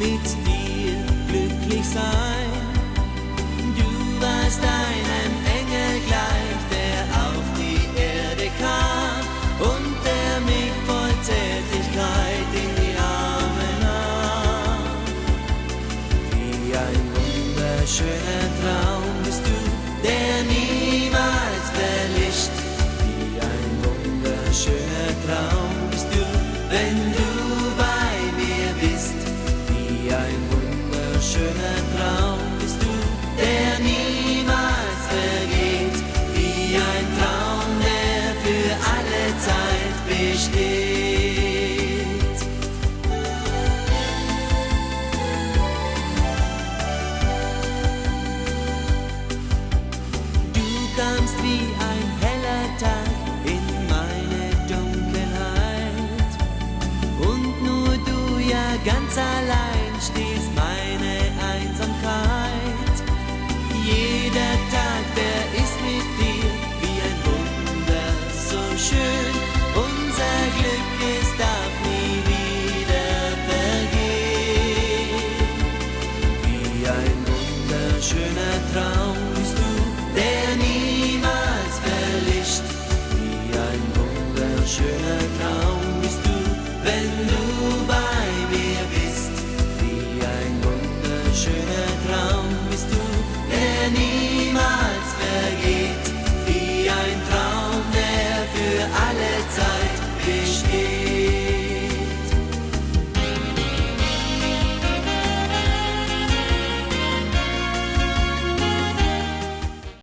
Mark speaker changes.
Speaker 1: mit dir glücklich sein. Du warst einem Engel gleich, der auf die Erde kam und der mich voll Zärtlichkeit in die Arme nahm. Wie ein wunderschöner Traum bist du, der niemals verlischt. Wie ein wunderschöner Traum bist du, wenn du dieser Traum bist du, der niemals vergeht, wie ein Traum, der für alle Zeit besteht. Du kamst wie ein heller Tag in meine Dunkelheit und nur du ja ganz allein. schön, unser Glück ist, darf. Wie ein wunderschöner Traum.